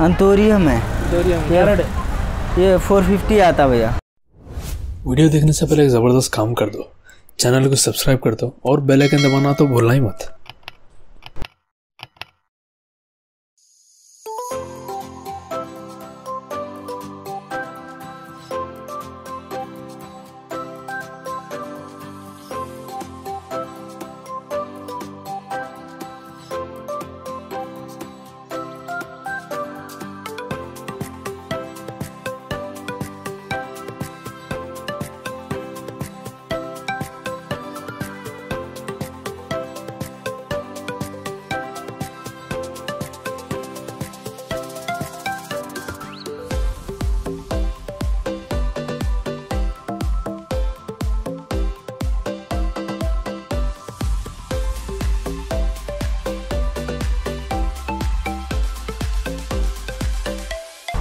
अंतोरियम है। ये four fifty आता भैया। वीडियो देखने से पहले एक ज़बरदस्त काम कर दो। चैनल को सब्सक्राइब कर दो और बेल आइकन दबाना तो भूलना ही मत।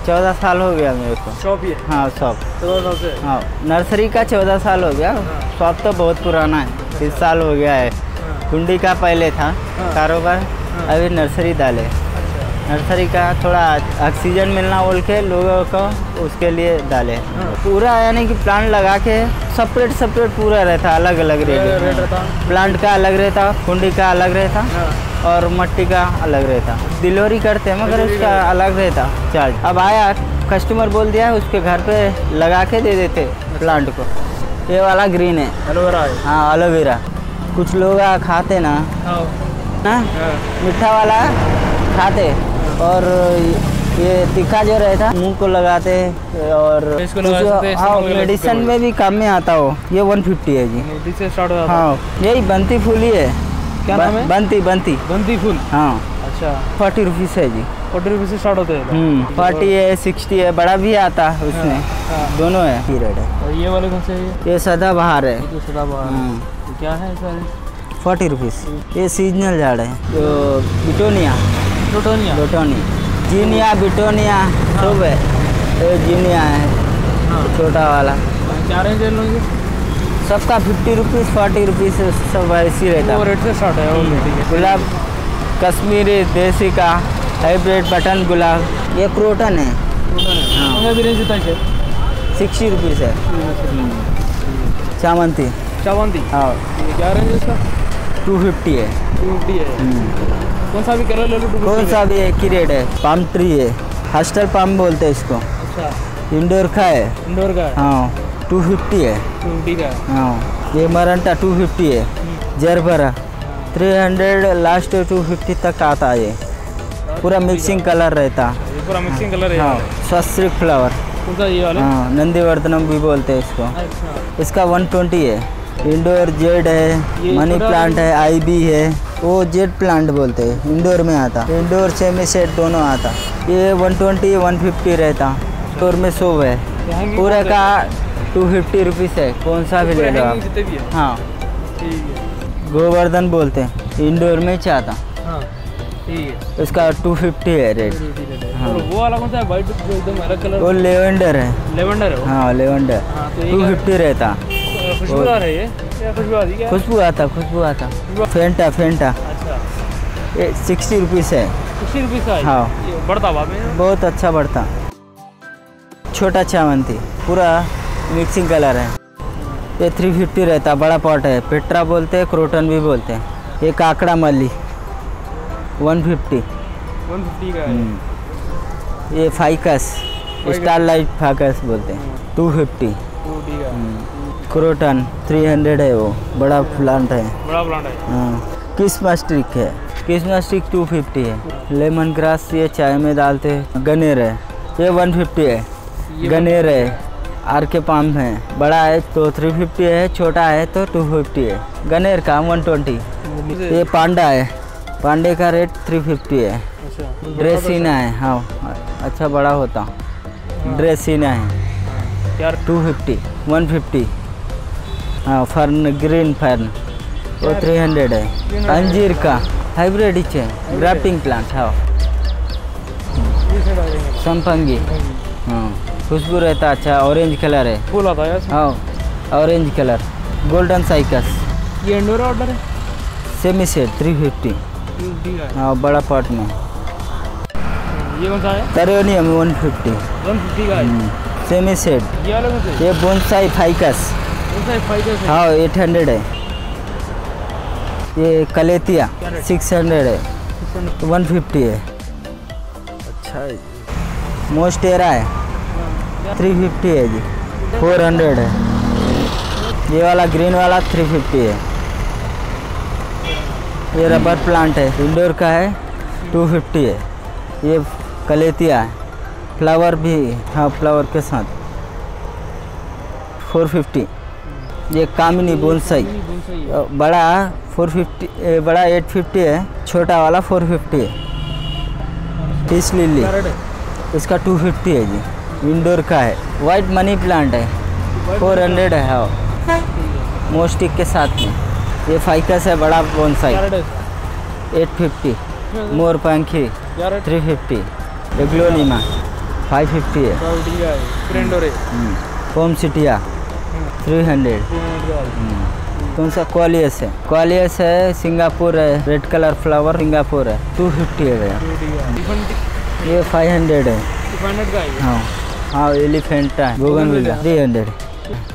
चौदह साल हो गया मेरे को। शॉप ये हाँ? शॉप चौदह साल से? हाँ नर्सरी का चौदह साल हो गया। शॉप तो बहुत पुराना है तीस साल हो गया है। कुंडी का पहले था हाँ। कारोबार अभी नर्सरी डाले। अच्छा। नर्सरी का थोड़ा ऑक्सीजन मिलना बोल के लोगों को उसके लिए डाले। हाँ। पूरा यानी कि प्लांट लगा के सेपरेट सेपरेट पूरा रहता अलग अलग रेट प्लांट का अलग रहता कुंडी का अलग रहता। हाँ। और मट्टी का अलग रहता। डिलीवरी करते हैं मगर उसका अलग रहता। चार्ज। अब आया कस्टमर बोल दिया उसके घर पे लगा के दे देते प्लांट को। ये वाला ग्रीन है। एलोवेरा है। हाँ एलोवेरा कुछ लोग खाते ना। हाँ। ना? हाँ। मीठा वाला खाते। और ये तीखा जो रहता मुँह को लगाते और हैं, मेडिसिन में भी काम में आता हो। ये वन फिफ्टी है जी। हाँ यही बनती फूली है। क्या नाम है? बनती बनती बंदी फूल? हाँ। अच्छा। फोर्टी रुपीज़ है जी। फोर्टी रुपीज़ से स्टार्ट होते हैं हम्म। फोर्टी है सिक्सटी है बड़ा भी आता है उसमें। हाँ। दोनों है। पीरियड है। और ये वाले कौन से है? ये सदा बाहर है। ये तो सदाबहार है। क्या है सर फोर्टी रुपीज़। ये सीजनल झाड़ है। जो बिटोनिया। प्लूटोनिया बिटोनी जीनिया बिटोनिया सब है। जीनिया है। हाँ। छोटा वाला। क्या रेंज है लोगे सबका फिफ्टी रुपीज़ फोर्टी रुपीज़ सब ऐसी रहता। वो है रेट से स्टार्ट है। गुलाब कश्मीरी देसी का हाइब्रिड बटन गुलाब ये क्रोटन है। हाँ। रेंज कितना है सिक्सटी रुपीज़ है। चामंती चावंती। हाँ। क्या रेंज है इसका? टू फिफ्टी है। टू फिफ्टी है। कौन सा भी कलर ले लो कौन सा भी एक ही रेट है। पाम ट्री है। हॉस्टल पाम बोलते हैं इसको। अच्छा। इंडोर का है। इंडोर का है। हाँ। टू फिफ्टी है। का? हाँ ये मरंटा टू फिफ्टी है। Gerbera three hundred last two fifty तक आता है ये। पूरा मिक्सिंग कलर रहता। पूरा मिक्सिंग कलर है। हाँ स्वस्तिक फ्लावर ये वाले? हाँ नंदीवर्धनम भी बोलते हैं इसको। अच्छा। इसका वन ट्वेंटी है। इंडोर जेड है मनी प्लांट है आई बी है। वो जेड प्लांट बोलते हैं इंडोर में आता। इंडोर सेमी सेट दोनों आता। ये वन ट्वेंटी वन फिफ्टी रहता। स्टोर में सौ है। पूरे का टू फिफ्टी रुपीज़ है। कौन सा भी ले लो आप। है। ठीक गोवर्धन बोलते हैं। इंडोर में चाहता। हाँ ठीक है। उसका टू फिफ्टी है रेट हाँ। वो वाला कौन सा है? वाइट एकदम अलग कलर वो लेवेंडर है। लेवेंडर है हाँ लेवेंडर टू फिफ्टी रहता। खुशबूदार है? ये है? खुशबू आता खुशबू आता। फेंटा फेंटा। अच्छा। ये सिक्सटी रुपीज़ है। सिक्सटी रुपीज़ का हाँ। बढ़ता बहुत अच्छा बढ़ता। छोटा चावंती पूरा मिक्सिंग कलर है। ये थ्री फिफ्टी रहता बड़ा पॉट है। पेट्रा बोलते हैं क्रोटन भी बोलते हैं। ये काकड़ा मल्ली वन फिफ्टी वन फिफ्टी का है। ये फाइकस स्टार लाइट फाइकस बोलते हैं। टू फिफ्टी टू फिफ्टी का। क्रोटन थ्री हंड्रेड है वो। बड़ा प्लांट है। बड़ा प्लांट है। हाँ। किस्मा स्टिक है। किस्मा स्टिक टू फिफ्टी है। लेमन ग्रास ये चाय में डालते हैं। गनेर है। ये वन फिफ्टी है। गनेर है। आर के पाम है। बड़ा है तो थ्री फिफ्टी है छोटा है तो टू फिफ्टी है। गनेर का वन ट्वेंटी ये पांडा है। पांडे का रेट थ्री फिफ्टी है। अच्छा ड्रेसिना है हाँ। अच्छा बड़ा होता। ड्रेसिना है। यार। टू फिफ्टी वन फिफ्टी हाँ फर्न ग्रीन फर्न। वो थ्री हंड्रेड है। अंजीर का। हाइब्रिड है ग्राफ्टिंग प्लांट हाँ। संपंगी। हाँ। खुशबू रहता अच्छा ऑरेंज कलर है। फूल आता है हाँ ऑरेंज कलर गोल्डन साइकस ये इंडोर ऑर्डर है? सेमी सेट थ्री फिफ्टी है बड़ा पॉट में। ये कौन सा है? Geranium one fifty one fifty का है? सेमी सेट ये वाला कौन सा है? ये बोनसाई फाइकस कौन सा है। फाइव का है हाँ एट हंड्रेड है। ये कलेतिया सिक्स हंड्रेड है। वन फिफ्टी है। अच्छा। है मोस्टेरा है। थ्री फिफ्टी है जी। फोर हंड्रेड है। ये वाला ग्रीन वाला थ्री फिफ्टी है। ये रबर प्लांट है। इंडोर का है। टू फिफ्टी है। ये कलेतिया है। फ्लावर भी हाँ फ्लावर के साथ। Four fifty. ये कामिनी बोनसाई। बड़ा फोर फिफ्टी बड़ा एट फिफ्टी है। छोटा वाला फोर फिफ्टी है। Peace lily. इसका टू फिफ्टी है जी। इंडोर का है। वाइट मनी प्लांट है। फोर हंड्रेड है मोस्टिक के साथ में। ये फाइकस है बड़ा बोनसाई? एट फिफ्टी मोर पंखी three fifty aglaonema five fifty है? होम सिटिया थ्री हंड्रेड कौन सा? क्वालियस है। क्वालियस है सिंगापुर है। रेड कलर फ्लावर सिंगापुर है। टू फिफ्टी है भैया। ये फाइव हंड्रेड है। है। हाँ हाँ एलिफेंटा है। Bougainvillea three hundred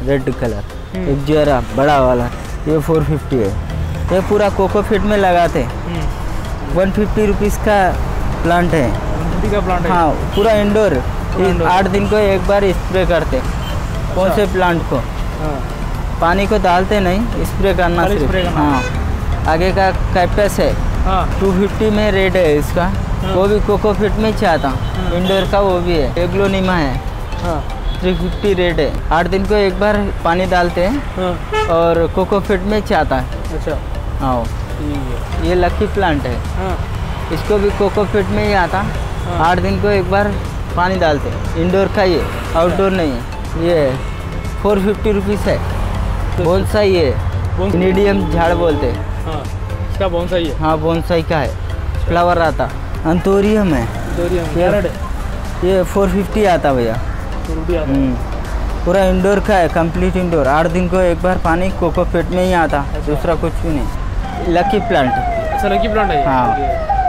red colour एक जरा बड़ा वाला। ये फोर फिफ्टी है। ये पूरा कोकोफिट में लगाते वन फिफ्टी रुपीज़ का प्लांट है। का प्लांट हाँ। पूरा इंडोर। आठ दिन को एक बार स्प्रे करते कौन से प्लांट को? हाँ। पानी को डालते नहीं स्प्रे करना सिर्फ़। हाँ। आगे का कैप्टस है। हाँ। टू फिफ्टी में रेट है इसका। वो भी कोकोफिट में चाहता इंडोर का वो भी है। एग्लोनीमा है। हाँ। थ्री फिफ्टी रेट है। आठ दिन को एक बार पानी डालते हैं। हाँ। और कोकोफिट में चाहता है। अच्छा। हाँ। ये लकी प्लांट है। हाँ। इसको भी कोकोफिट में ही आता। हाँ। आठ दिन को एक बार पानी डालते हैं। इंडोर का ये आउटडोर नहीं है। ये फोर फिफ्टी रुपीज़ है। बोनसाई है। बोनसाई? मीडियम झाड़ बोलते हैं। हाँ। इसका ही है। हाँ बोनसाई का है। फ्लावर आता। अंतोरियम है। है ये फोर फिफ्टी आता भैया। है। हम्म। पूरा इंडोर का है कंप्लीट इंडोर आठ दिन को एक बार पानी कोकोफिट में ही आता दूसरा कुछ भी नहीं। लकी प्लांट अच्छा लकी प्लांट है हाँ।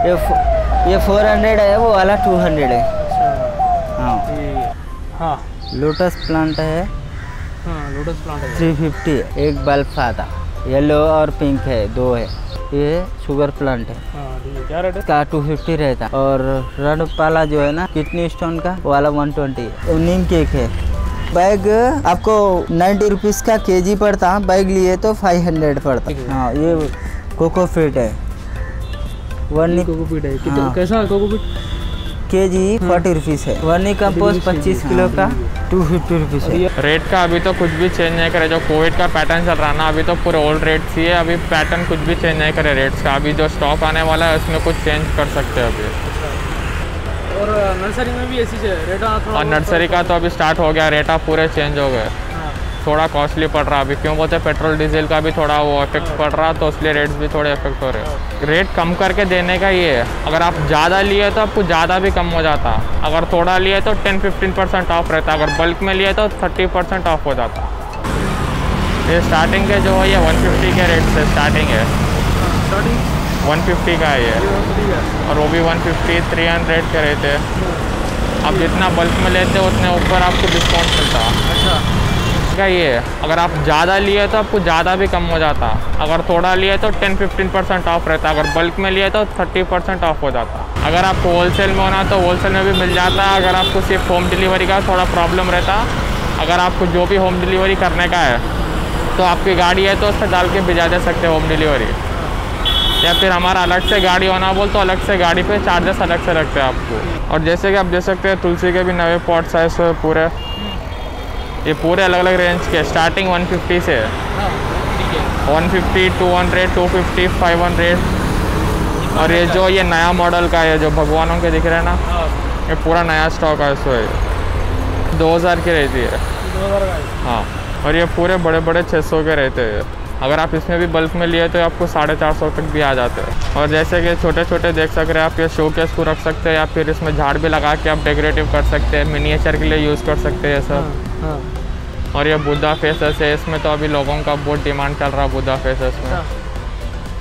ये ये फोर हंड्रेड है वो वाला टू हंड्रेड है। अच्छा। हाँ। हाँ। लोटस प्लांट है। हाँ लोटस प्लांट है। थ्री फिफ्टी एक बल्ब आता। येलो और पिंक है दो है। ये शुगर प्लांट है। हाँ है। क्या रेट है? का टू फिफ्टी रहता है। और रन पाला जो है ना किडनी स्टोन का वाला वन ट्वेंटी है। नीम केक है। बैग आपको नाइन्टी रुपीज़ का केजी पड़ता बैग लिए तो फाइव हंड्रेड है। पड़ता हाँ। ये कोकोफिट है। वन कोकोफिट है हाँ। कितना कैसा कोकोपीट के जी फोर्टी रुपीज़ है। वर्नी कंपोज पच्चीस किलो का। टू फिफ्टी रुपीज़ है रेट का अभी तो कुछ भी चेंज नहीं करे जो कोविड का पैटर्न चल रहा है ना अभी तो पूरे ओल्ड रेट्स ही है अभी पैटर्न कुछ भी चेंज नहीं करे रेट्स का। अभी जो स्टॉक आने वाला है उसमें कुछ चेंज कर सकते हैं अभी। और नर्सरी में भी ऐसी है और नर्सरी का तो अभी स्टार्ट हो गया रेट आप पूरे चेंज हो गए। हाँ। थोड़ा कॉस्टली पड़ रहा है। अभी क्यों बोलते हैं पेट्रोल डीजल का भी थोड़ा वो इफ़ेक्ट पड़ रहा है तो इसलिए रेट्स भी थोड़े इफ़ेक्ट हो रहे हैं। रेट कम करके देने का ये है। अगर आप ज़्यादा लिए तो आपको ज़्यादा भी कम हो जाता। अगर थोड़ा लिए तो टेन फिफ्टीन परसेंट ऑफ़ रहता। अगर बल्क में लिए तो थर्टी परसेंट ऑफ़ हो जाता। ये स्टार्टिंग के जो है ये वन फिफ्टी के रेट से स्टार्टिंग है। वन फिफ्टी का है ये। और वो भी वन फिफ्टी थ्री हंड्रेड के रहते हैं। आप जितना बल्क में लेते हो उतने ऊपर आपको डिस्काउंट मिलता। अच्छा। का ये। है अगर आप ज़्यादा लिए तो आपको ज़्यादा भी कम हो जाता। अगर थोड़ा लिए तो टेन फिफ्टीन परसेंट ऑफ़ रहता। अगर बल्क में लिए तो थर्टी परसेंट ऑफ़ हो जाता। अगर आपको होलसेल में होना तो होलसेल में भी मिल जाता। अगर आपको सिर्फ़ होम डिलीवरी का थोड़ा प्रॉब्लम रहता। अगर आपको जो भी होम डिलीवरी करने का है तो आपकी गाड़ी है तो उससे डाल के भिजा दे सकते होम डिलीवरी या फिर हमारा अलग से गाड़ी होना बोल तो अलग से गाड़ी पे चार्जेस अलग से रखते हैं आपको। और जैसे कि आप देख सकते हैं, तुलसी के भी नए पॉट्स इसमें पूरे। ये पूरे अलग अलग रेंज के स्टार्टिंग 150 से। है हाँ ठीक है 150 200 250 500 और ये जो ये नया मॉडल का है जो भगवानों के दिख रहे हैं ना हाँ। ये पूरा नया स्टॉक है इसमें दो हज़ार की रहती है। है। और ये पूरे बड़े बड़े 600 के रहते हैं। अगर आप इसमें भी बल्क में लिए तो आपको साढ़े चार सौ तक भी आ जाते हैं। और जैसे कि छोटे छोटे देख सक रहे हैं आप ये शो केस को रख सकते हैं या फिर इसमें झाड़ भी लगा के आप डेकोरेटिव कर सकते हैं मिनिएचर के लिए यूज़ कर सकते हैं ये सब। हाँ और ये बुद्धा फेसेस है इसमें तो अभी लोगों का बहुत डिमांड चल रहा है बुद्धा फेसेस में। अच्छा।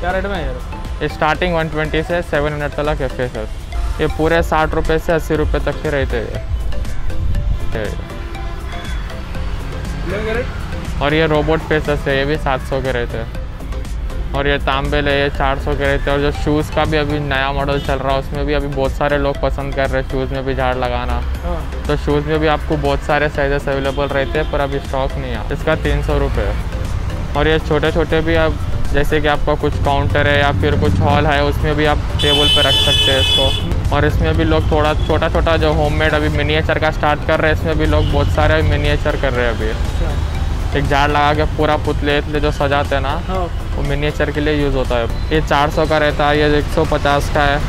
क्या रेट में है यार स्टार्टिंग 120 से 700 तक है फेसेस ये पूरे साठ रुपये से अस्सी रुपये तक के रहते हैं और ये रोबोट पेसेस है ये भी सात सौ के रहते हैं। और ये तांबेल है ये चार सौ के रहते हैं। और जो शूज़ का भी अभी नया मॉडल चल रहा है उसमें भी अभी बहुत सारे लोग पसंद कर रहे हैं शूज़ में भी झाड़ लगाना। हाँ। तो शूज़ में भी आपको बहुत सारे साइजेस अवेलेबल रहते हैं पर अभी स्टॉक नहीं है। इसका तीन सौ रुपये और ये छोटे छोटे भी आप जैसे कि आपका कुछ काउंटर है या फिर कुछ हॉल है उसमें भी आप टेबल पर रख सकते हैं इसको। और इसमें भी लोग थोड़ा छोटा छोटा जो होममेड अभी मिनिएचर का स्टार्ट कर रहे हैं इसमें भी लोग बहुत सारे मिनिएचर कर रहे हैं अभी। अच्छा। एक झाड़ लगा के पूरा पुतले इतले जो सजाते हैं ना हाँ। वो मिनिएचर के लिए यूज़ होता है। ये 400 का रहता है ये 150 का है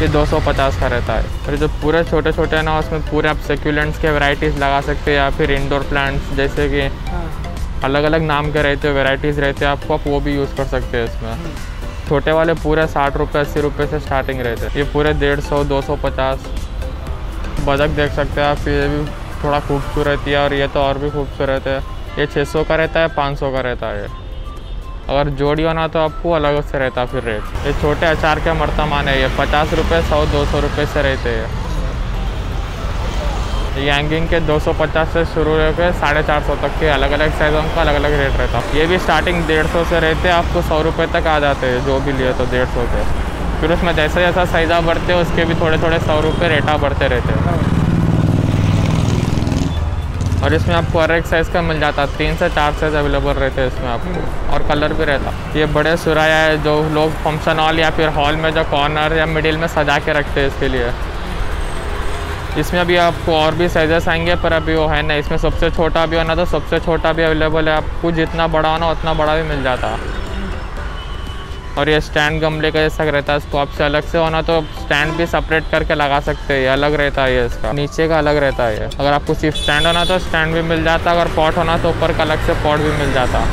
ये 250 का रहता है। फिर जो पूरे छोटे छोटे हैं ना उसमें पूरे आप सेक्यूलेंट्स के वैरायटीज़ लगा सकते हैं या फिर इंडोर प्लांट्स जैसे कि हाँ। अलग अलग नाम के रहते हैं वेराइटीज़ रहते हैं आपको आप वो भी यूज़ कर सकते हैं इसमें। छोटे वाले पूरे साठ रुपये अस्सी रुपये से स्टार्टिंग रहते हैं। ये पूरे डेढ़ सौ दो सौ पचास बदक देख सकते हैं आप ये भी थोड़ा खूबसूरत है और ये तो और भी खूबसूरत है। ये 600 का रहता है 500 का रहता है अगर जोड़ी होना तो आपको अलग से रहता फिर रेट। ये छोटे अचार के मर्तमान है ये, पचास रुपये सौ, दो सौ रुपये से रहते हैं ये। हैंगिंग के 250 से शुरू होकर साढ़े चार सौ तक के अलग अलग साइज़ों का अलग अलग रेट रहता ये भी स्टार्टिंग डेढ़ सौ से रहते हैं, आपको सौ रुपये तक आ जाते हैं जो भी लिए तो डेढ़ सौ के। फिर उसमें जैसा जैसा साइज़ा बढ़ते हैं, उसके भी थोड़े थोड़े सौ रुपये रेटा बढ़ते रहते हैं। और इसमें आपको हर एक साइज़ का मिल जाता। है तीन से चार साइज़ अवेलेबल रहते हैं इसमें आपको। और कलर भी रहता। ये बड़े सुराया है जो लोग फ़ंक्शन हॉल या फिर हॉल में जो कॉर्नर या मिडिल में सजा के रखते हैं इसके लिए। इसमें अभी आपको और भी साइजेस आएँगे, पर अभी वो है ना इसमें सबसे छोटा भी होना तो सबसे छोटा भी अवेलेबल है। आपको जितना बड़ा होना, उतना बड़ा भी मिल जाता। है और ये स्टैंड गमले का जैसा रहता है, इसको आपसे अलग से होना तो स्टैंड भी सेपरेट करके लगा सकते हैं। ये अलग रहता है ये इसका। नीचे का अलग रहता है ये। अगर आपको सिर्फ़ स्टैंड होना तो स्टैंड भी मिल जाता, अगर पॉट होना तो ऊपर का अलग से पॉट भी मिल जाता।